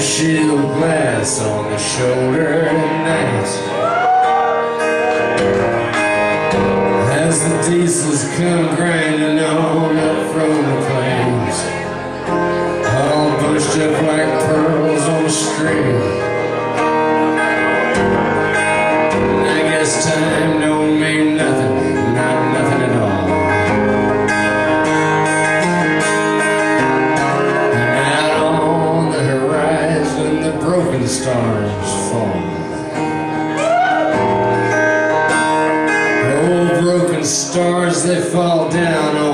shield glass on the shoulder tonight. As the diesels come grinding on up from the plains All pushed up like pearls on a string. I guess time knows the stars fall. Old broken stars, they fall down oh,